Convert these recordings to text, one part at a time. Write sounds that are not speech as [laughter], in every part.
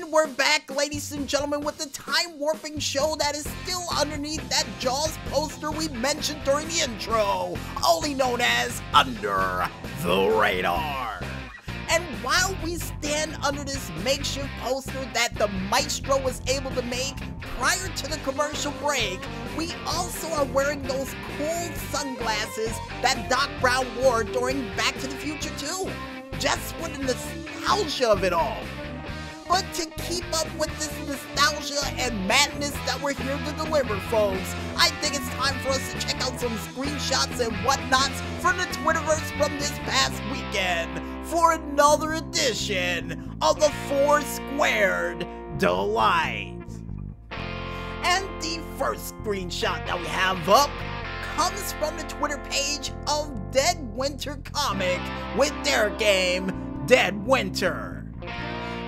And we're back, ladies and gentlemen, with the time warping show that is still underneath that Jaws poster we mentioned during the intro, only known as Under the Radar. And while we stand under this makeshift poster that the maestro was able to make prior to the commercial break, we also are wearing those cool sunglasses that Doc Brown wore during Back to the Future 2. Just for the nostalgia of it all. But to keep up with this nostalgia and madness that we're here to deliver, folks, I think it's time for us to check out some screenshots and whatnots from the Twitterverse from this past weekend for another edition of the Four Squared Delight. And the first screenshot that we have up comes from the Twitter page of Dead Winter Comic with their game, Dead Winter.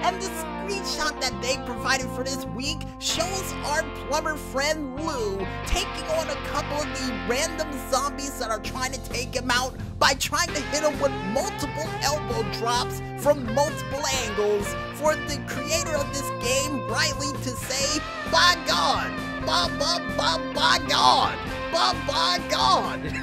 And the screenshot that they provided for this week shows our plumber friend Lou taking on a couple of the random zombies that are trying to take him out by trying to hit him with multiple elbow drops from multiple angles for the creator of this game, Riley, to say, by God, by, by, by, by God, by, by God. [laughs]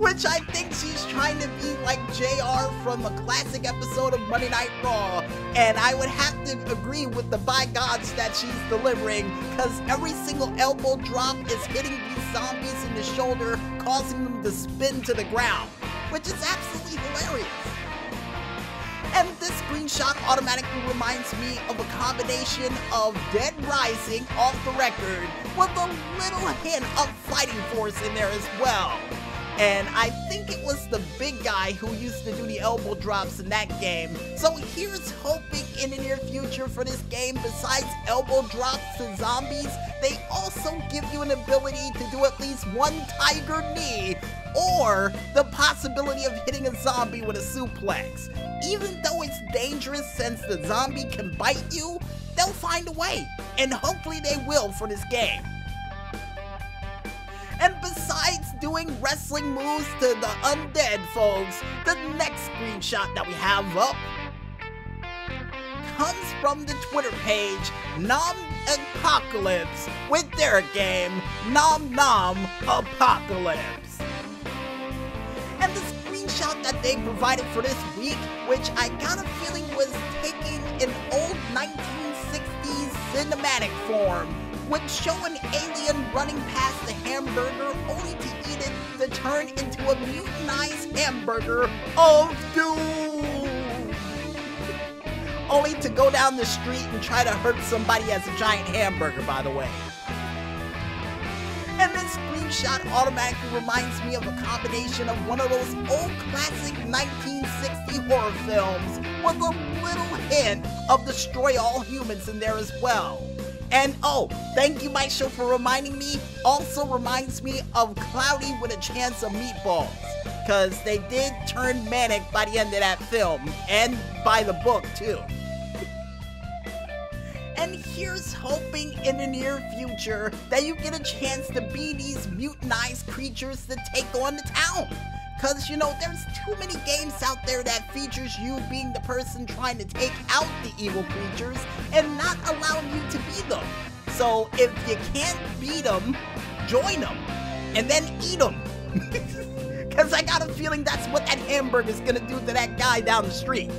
which I think she's trying to be like JR from a classic episode of Monday Night Raw. And I would have to agree with the bygones that she's delivering, because every single elbow drop is hitting these zombies in the shoulder, causing them to spin to the ground, which is absolutely hilarious. And this screenshot automatically reminds me of a combination of Dead Rising off the record with a little hint of Fighting Force in there as well. And I think it was the big guy who used to do the elbow drops in that game. So here's hoping in the near future for this game, besides elbow drops to zombies, they also give you an ability to do at least one tiger knee or the possibility of hitting a zombie with a suplex. Even though it's dangerous since the zombie can bite you, they'll find a way. And hopefully they will for this game. And besides doing wrestling moves to the undead folks, the next screenshot that we have up comes from the Twitter page Nom Apocalypse with their game Nom Nom Apocalypse. And the screenshot that they provided for this week, which I got a feeling was taking an old 1960s cinematic form, would show an alien running past the hamburger only to eat it to turn into a mutantized hamburger oh, of doom. only to go down the street and try to hurt somebody as a giant hamburger, by the way. And this screenshot automatically reminds me of a combination of one of those old classic 1960 horror films with a little hint of Destroy All Humans in there as well. And oh, thank you, Maestro, for reminding me. Also reminds me of Cloudy with a Chance of Meatballs. Because they did turn manic by the end of that film. And by the book, too. and here's hoping in the near future that you get a chance to be these mutantized creatures that take on the town. Because, you know, there's too many games out there that features you being the person trying to take out the evil creatures and not allowing you to be them. So if you can't beat them, join them and then eat them. Because [laughs] I got a feeling that's what that hamburger's gonna do to that guy down the street.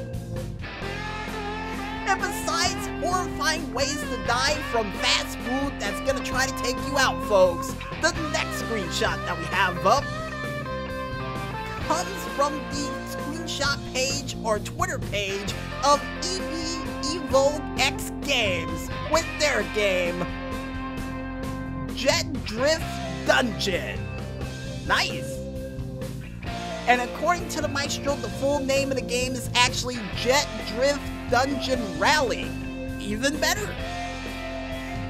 And besides horrifying ways to die from fast food that's gonna try to take you out, folks, the next screenshot that we have up comes from the screenshot page or Twitter page of EV Evo X Games with their game Jet Drift Dungeon. Nice. And according to the Maestro, the full name of the game is actually Jet Drift Dungeon Rally. Even better.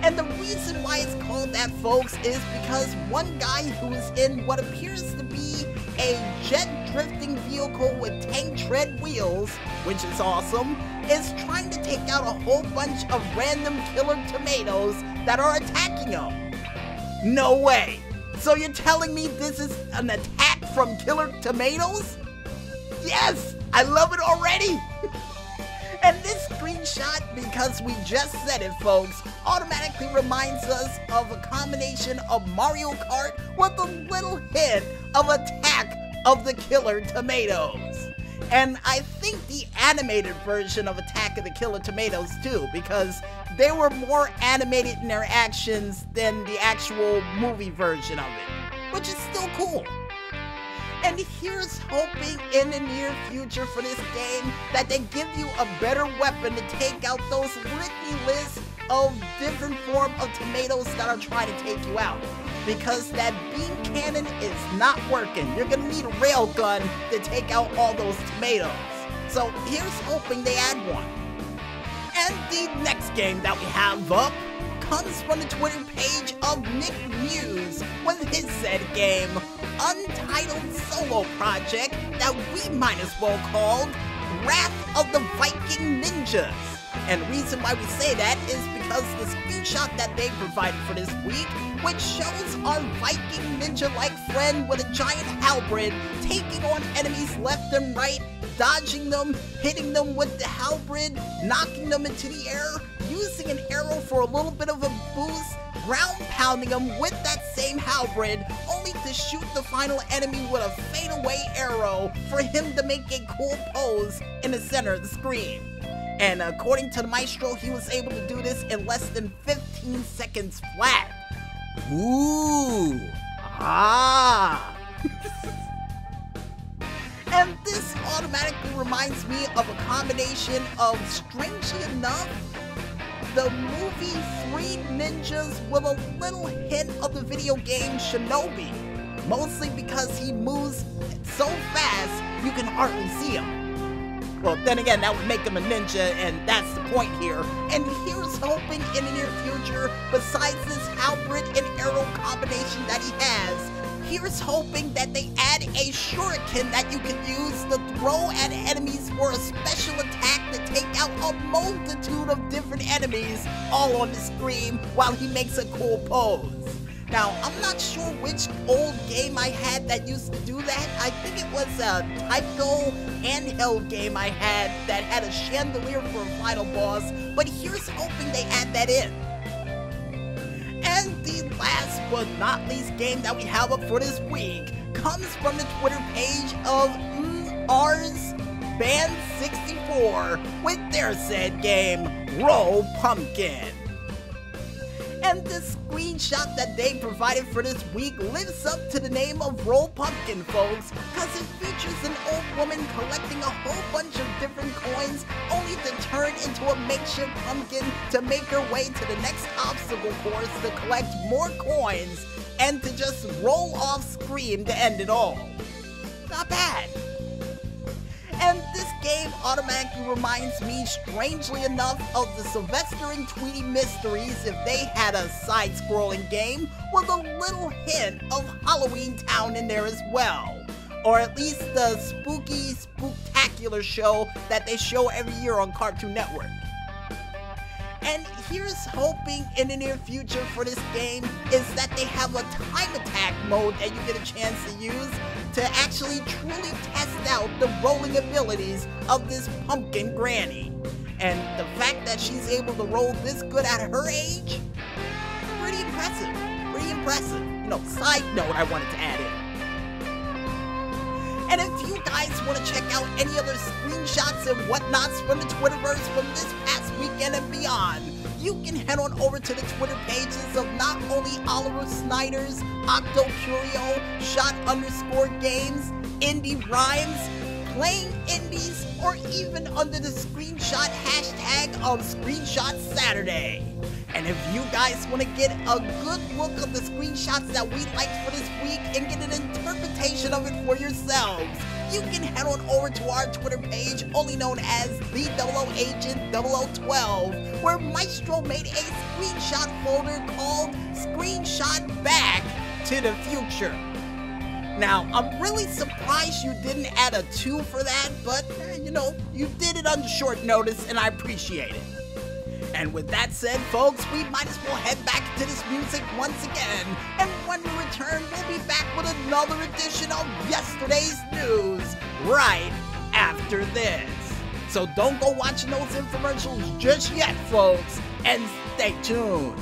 And the reason why it's called that, folks, is because one guy who is in what appears to be a jet drifting vehicle with tank tread wheels, which is awesome, is trying to take out a whole bunch of random killer tomatoes that are attacking him. No way! So you're telling me this is an attack from killer tomatoes? Yes! I love it already! [laughs] And this screenshot, because we just said it, folks, automatically reminds us of a combination of Mario Kart with a little hint of Attack of the Killer Tomatoes. And I think the animated version of Attack of the Killer Tomatoes too, because they were more animated in their actions than the actual movie version of it, which is still cool. And here's hoping in the near future for this game that they give you a better weapon to take out those litany lists of different form of tomatoes that are trying to take you out. Because that beam cannon is not working. You're gonna need a rail gun to take out all those tomatoes. So here's hoping they add one. And the next game that we have up comes from the Twitter page of Nick Muse with his said game, Untitled Solo Project that we might as well call Wrath of the Viking Ninjas. And the reason why we say that is because the screenshot that they provided for this week, which shows our Viking ninja-like friend with a giant halberd taking on enemies left and right, dodging them, hitting them with the halberd, knocking them into the air, using an arrow for a little bit of a boost, ground pounding them with that same halberd, only to shoot the final enemy with a fadeaway arrow for him to make a cool pose in the center of the screen. And according to the maestro, he was able to do this in less than 15 seconds flat. Ooh. Ah. [laughs] and this automatically reminds me of a combination of, strangely enough, the movie Three Ninjas with a little hint of the video game Shinobi. Mostly because he moves so fast you can hardly see him. Well, then again, that would make him a ninja, and that's the point here. And here's hoping in the near future, besides this halberd and arrow combination that he has, here's hoping that they add a shuriken that you can use to throw at enemies for a special attack to take out a multitude of different enemies all on the screen while he makes a cool pose. Now, I'm not sure which old game I had that used to do that. I think it was a Tyco handheld game I had that had a chandelier for a final boss, but here's hoping they add that in. And the last but not least game that we have up for this week comes from the Twitter page of Rs Band 64 with their said game, Roll Pumpkin. And the screenshot that they provided for this week lives up to the name of Roll Pumpkin, folks, because it features an old woman collecting a whole bunch of different coins only to turn into a makeshift pumpkin to make her way to the next obstacle course to collect more coins and to just roll off screen to end it all. Not bad. And this game automatically reminds me, strangely enough, of the Sylvester and Tweety Mysteries if they had a side-scrolling game with a little hint of Halloween Town in there as well. Or at least the spooky, spooktacular show that they show every year on Cartoon Network. And here's hoping in the near future for this game is that they have a time attack mode that you get a chance to use to actually truly the rolling abilities of this pumpkin granny. And the fact that she's able to roll this good at her age, pretty impressive. Pretty impressive. You know, side note I wanted to add in. And if you guys want to check out any other screenshots and whatnots from the Twitterverse from this past weekend and beyond, you can head on over to the Twitter pages of not only Oliver Snyder's, Octo Curio, Shot underscore Games, Indie Rhymes, Playing Indies, or even under the screenshot hashtag on Screenshot Saturday. And if you guys want to get a good look of the screenshots that we liked for this week and get an interpretation of it for yourselves, you can head on over to our Twitter page, only known as the 00 Agent 0012, where Maestro made a screenshot folder called Screenshot Back to the Future. Now, I'm really surprised you didn't add a 2 for that, but, eh, you know, you did it under short notice, and I appreciate it. And with that said, folks, we might as well head back to this music once again. And when we return, we'll be back with another edition of yesterday's news right after this. So don't go watching those infomercials just yet, folks, and stay tuned.